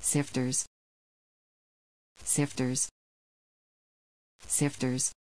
sifters. Sifters. Sifters.